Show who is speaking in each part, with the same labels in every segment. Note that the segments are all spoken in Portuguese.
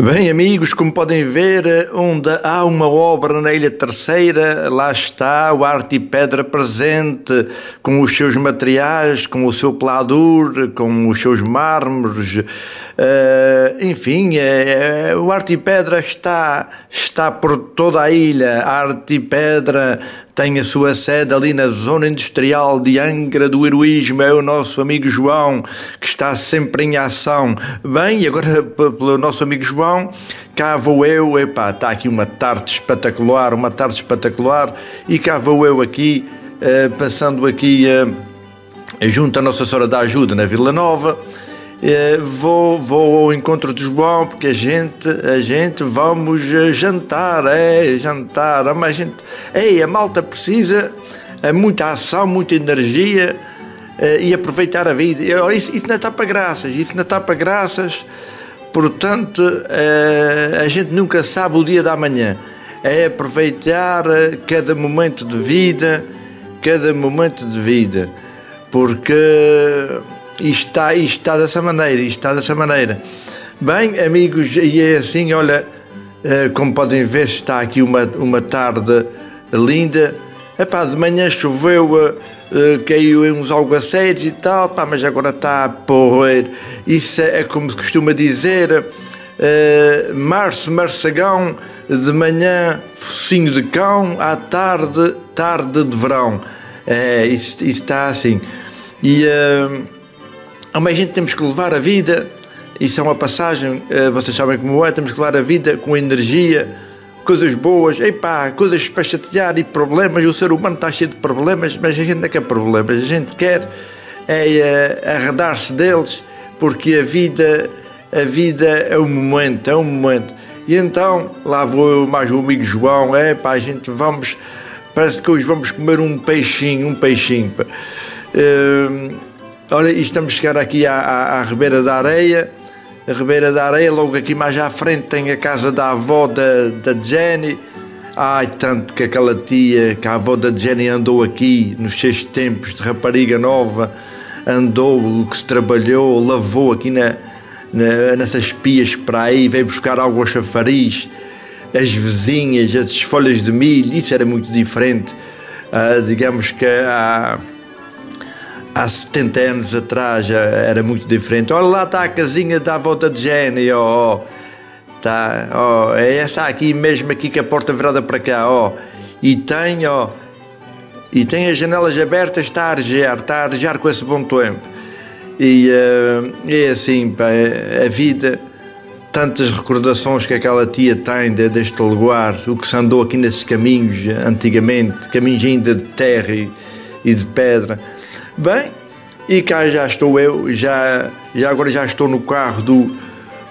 Speaker 1: Bem, amigos, como podem ver, onde há uma obra na Ilha Terceira, lá está o Arte e Pedra presente, com os seus materiais, com o seu pladur, com os seus mármores, uh, enfim, é, é, o Arte e Pedra está, está por toda a ilha. A Arte e Pedra tem a sua sede ali na zona industrial de Angra do Heroísmo, é o nosso amigo João, que está sempre em ação. Bem, e agora pelo nosso amigo João, cá vou eu, epá, está aqui uma tarde espetacular, uma tarde espetacular, e cá vou eu aqui, uh, passando aqui uh, junto à Nossa Senhora da Ajuda, na Vila Nova, vou, vou ao encontro de João porque a gente, a gente vamos jantar, é, jantar, mas a gente, ei, a malta precisa é muita ação, muita energia uh, e aproveitar a vida. Isso, isso não está para graças, isso não está para graças, portanto, uh, a gente nunca sabe o dia da manhã. É aproveitar cada momento de vida, cada momento de vida, porque está, está dessa maneira, está dessa maneira. Bem, amigos, e é assim, olha, eh, como podem ver, está aqui uma, uma tarde linda. Epá, de manhã choveu, eh, caiu uns aguaceiros e tal, pá, mas agora está a porrer. Isso é, é como se costuma dizer, março, marçagão, de manhã, focinho de cão, à tarde, tarde de verão. É, isso, isso está assim. E... A gente temos que levar a vida, isso é uma passagem, eh, vocês sabem como é, temos que levar a vida com energia, coisas boas, epá, coisas para chatear e problemas, o ser humano está cheio de problemas, mas a gente não quer problemas, a gente quer é, é arredar-se deles, porque a vida, a vida é um momento, é um momento. E então, lá vou eu mais o amigo João, é pá, a gente vamos, parece que hoje vamos comer um peixinho, um peixinho. Uh, Olha, estamos a chegar aqui à, à, à Ribeira da Areia. A Ribeira da Areia, logo aqui mais à frente, tem a casa da avó da, da Jenny. Ai, tanto que aquela tia, que a avó da Jenny andou aqui nos seus tempos de rapariga nova, andou, que se trabalhou, lavou aqui na, na, nessas pias para aí, veio buscar água ao chafariz, as vizinhas, as folhas de milho, isso era muito diferente. Uh, digamos que a. Uh, há 70 anos atrás já era muito diferente. Olha lá está a casinha da volta de Jenny, ó. Oh, tá, ó, oh, é essa aqui mesmo aqui que a porta virada para cá, ó. Oh. E tem, ó, e tem as janelas abertas, está a arejar, está a arejar com esse bom tempo. E uh, é assim, pá, é, a vida, tantas recordações que aquela tia tem de, deste lugar, o que se andou aqui nesses caminhos antigamente, caminhos ainda de terra e, e de pedra Bem, e cá já estou eu, já, já agora já estou no carro do,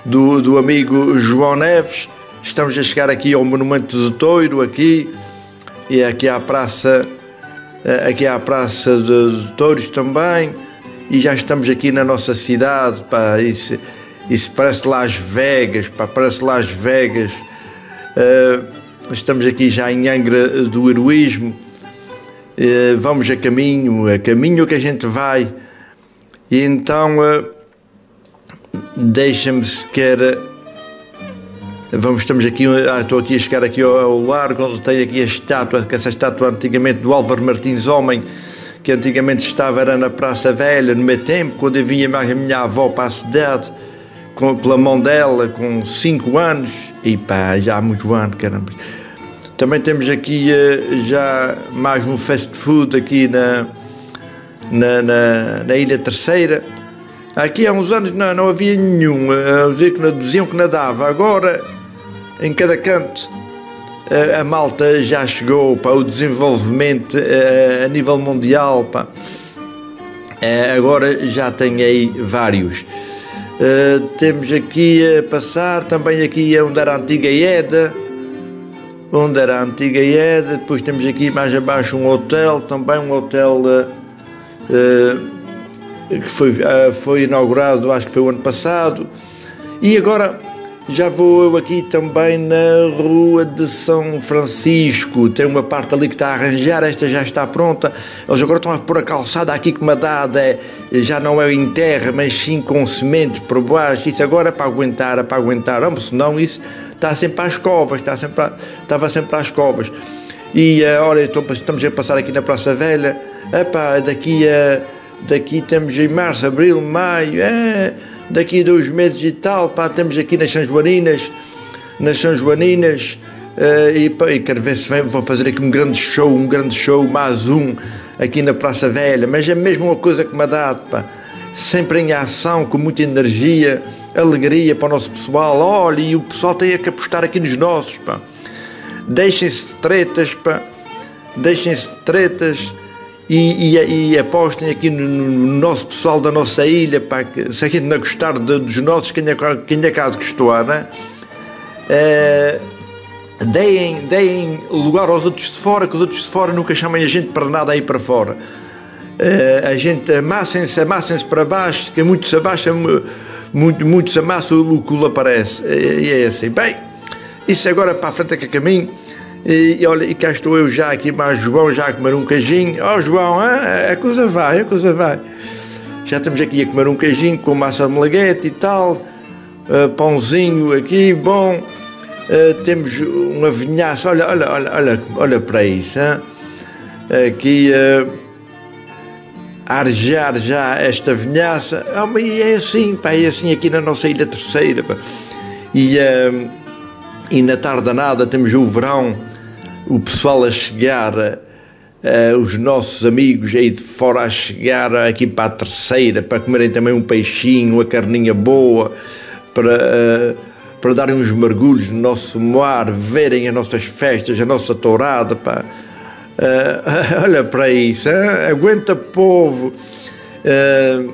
Speaker 1: do, do amigo João Neves. Estamos a chegar aqui ao Monumento do Toiro, aqui, e aqui à Praça, eh, aqui à Praça de, de Touros também, e já estamos aqui na nossa cidade, pá, isso, isso parece Las Vegas, pá, parece Las Vegas. Uh, estamos aqui já em Angra do Heroísmo vamos a caminho, a caminho que a gente vai. E então, eh, deixa-me sequer. Vamos, estamos aqui, ah, estou aqui a chegar aqui ao, ao largo, onde tem aqui a estátua, que essa estátua antigamente do Álvaro Martins Homem, que antigamente estava era na Praça Velha, no meu tempo, quando eu vinha mais a minha avó para a cidade, com, pela mão dela, com 5 anos, e pá, já há muito ano, caramba. Também temos aqui uh, já mais um fast food aqui na, na, na, na, Ilha Terceira. Aqui há uns anos não, não havia nenhum, uh, diziam que nadava. Agora, em cada canto, uh, a malta já chegou para o desenvolvimento a nível mundial. Pá. agora já tem aí vários. temos aqui a passar, também aqui a era a antiga Eda onde era a antiga IED, depois temos aqui mais abaixo um hotel, também um hotel uh, que foi, uh, foi inaugurado, acho que foi o ano passado, e agora Já vou eu aqui também na Rua de São Francisco. Tem uma parte ali que está a arranjar, esta já está pronta. Eles agora estão a pôr a calçada aqui que me é, já não é em terra, mas sim com semente por baixo. Isso agora é para aguentar, é para aguentar. Vamos, senão isso está sempre às covas, está sempre estava sempre às covas. E uh, olha, estamos a passar aqui na Praça Velha. Epá, daqui a. Daqui temos em março, abril, maio. É, daqui a dois meses e tal, pá, estamos aqui nas São Joaninas, nas São Joaninas, uh, e, pá, e quero ver se vão fazer aqui um grande show, um grande show, mais um, aqui na Praça Velha, mas é mesmo uma coisa que me dá, pá, sempre em ação, com muita energia, alegria para o nosso pessoal, olha, e o pessoal tem que apostar aqui nos nossos, pá, deixem-se de tretas, pá, deixem-se de tretas, e, e, e, apostem aqui no, no, nosso pessoal da nossa ilha, pá, se a gente não gostar de, dos nossos, quem é, quem é caso gostou, não é? é deem, deem lugar aos outros de fora, que os outros de fora nunca chamem a gente para nada aí para fora. É, a gente amassem-se, amassem-se para baixo, que muito se abaixa, muito, muito se amassa o culo aparece. E é, assim. Bem, isso agora para a frente é que é caminho. E, e, olha, e cá estou eu já aqui, mais João, já a comer um queijinho. Ó oh, João, ah, a coisa vai, a coisa vai. Já estamos aqui a comer um queijinho com massa de melaguete e tal, uh, pãozinho aqui, bom. Uh, temos uma vinhaça, olha, olha, olha, olha, olha para isso. Hein? Aqui uh, arjar já esta vinhaça. Oh, e é assim, pá, é assim aqui na nossa ilha terceira. Pá. E, uh, e na tarde nada temos o verão o pessoal a chegar, uh, os nossos amigos aí de fora a chegar aqui para a terceira, para comerem também um peixinho, uma carninha boa, para, uh, para darem uns mergulhos no nosso mar, verem as nossas festas, a nossa tourada, pá. Uh, olha para isso, hein? aguenta povo. Uh,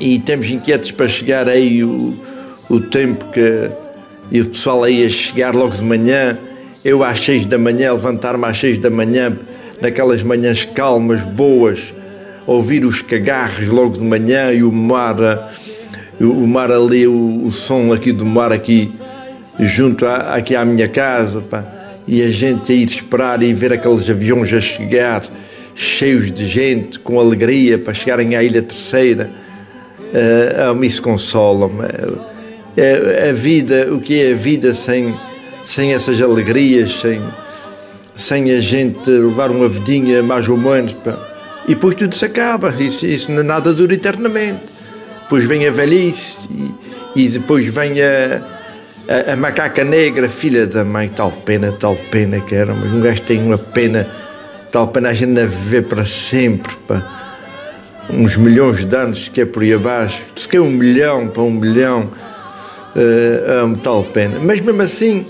Speaker 1: e temos inquietos para chegar aí o, o tempo que e o pessoal aí a chegar logo de manhã eu às seis da manhã, levantar-me às seis da manhã, naquelas manhãs calmas, boas, ouvir os cagarros logo de manhã e o mar, o mar ali, o, o som aqui do mar aqui, junto a, aqui à minha casa, pá, e a gente a ir esperar e ver aqueles aviões a chegar, cheios de gente, com alegria, para chegarem à Ilha Terceira, uh, isso consola-me. É, a vida, o que é a vida sem sem essas alegrias, sem, sem a gente levar uma vidinha mais ou menos. Pá. E depois tudo se acaba, isso, isso nada dura eternamente. Depois vem a velhice e, e depois vem a, a, a, macaca negra, filha da mãe, tal pena, tal pena que era, mas um gajo tem uma pena, tal pena a gente deve viver para sempre, pá. uns milhões de anos que é por aí abaixo, se quer um milhão para um milhão, uh, tal pena. Mas mesmo assim,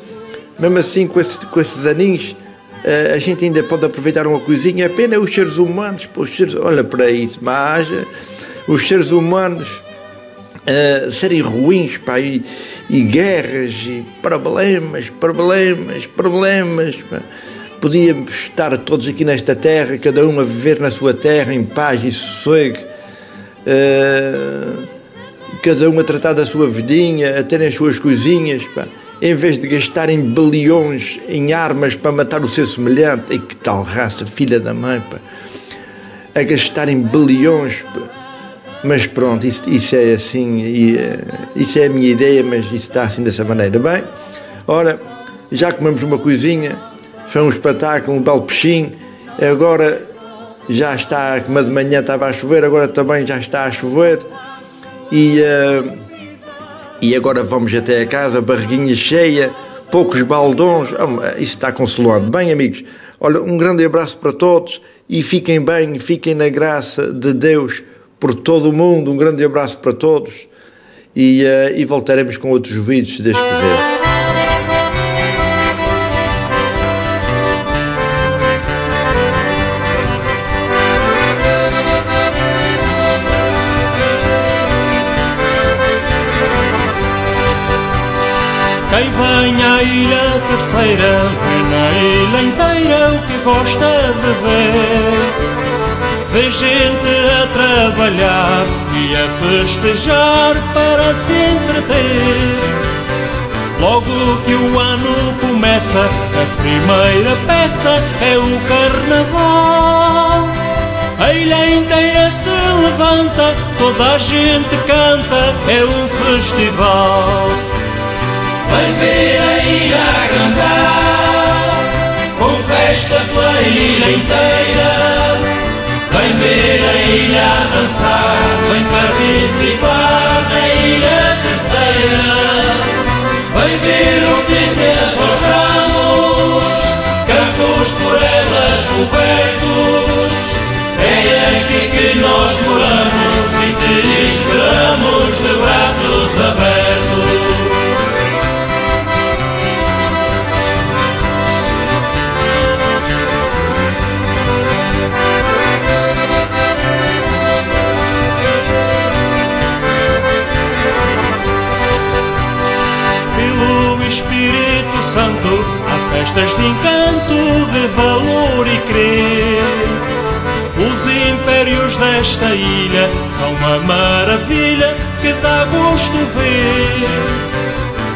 Speaker 1: mesmo assim, com, esse, com esses aninhos, uh, a gente ainda pode aproveitar uma coisinha. A pena é os seres humanos, pô, os seres, olha para isso, mas uh, os seres humanos uh, serem ruins, pá, e, e, guerras, e problemas, problemas, problemas. Pá. Podíamos estar todos aqui nesta terra, cada um a viver na sua terra em paz e sossego. cada um a tratar da sua vidinha, a terem as suas coisinhas, pá em vez de gastarem bilhões em armas para matar o seu semelhante, e que tal raça, filha da mãe, pá, a gastarem bilhões. Pá. Mas pronto, isso, isso é assim, e, uh, isso é a minha ideia, mas isso está assim dessa maneira. Bem, ora, já comemos uma coisinha, foi um espetáculo, um belo peixinho, agora já está, como de manhã estava a chover, agora também já está a chover, e. Uh, e agora vamos até a casa, barriguinha cheia, poucos baldões, ah, isso está consolando. Bem, amigos, olha, um grande abraço para todos e fiquem bem, fiquem na graça de Deus por todo o mundo. Um grande abraço para todos e, uh, e voltaremos com outros vídeos, se Deus quiser.
Speaker 2: Quem vem à ilha terceira vê na ilha inteira o que gosta de ver. Vê gente a trabalhar e a festejar para se entreter.
Speaker 3: Logo que o ano começa, a primeira peça é o carnaval. A ilha inteira se levanta, toda a gente canta, é um festival.
Speaker 2: Vem ver a ilha cantar, com festa pela ilha inteira. A dançar, vem participar na ilha terceira. Vem ver notícias aos ramos, campos por elas cobertos. É aqui que nós moramos e te esperamos
Speaker 3: encanto, de valor e crer. Os impérios desta ilha são uma maravilha que dá gosto ver.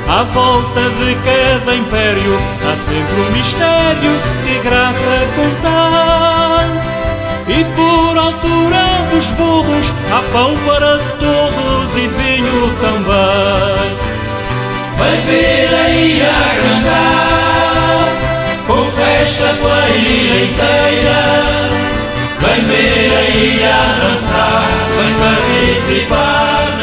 Speaker 3: À volta de cada império há sempre um mistério de graça contar. E por altura dos burros há pão para todos e vinho também.
Speaker 2: Vem ver a ilha a cantar, com festa pela ilha inteira. Vem ver a ilha a dançar, vem participar.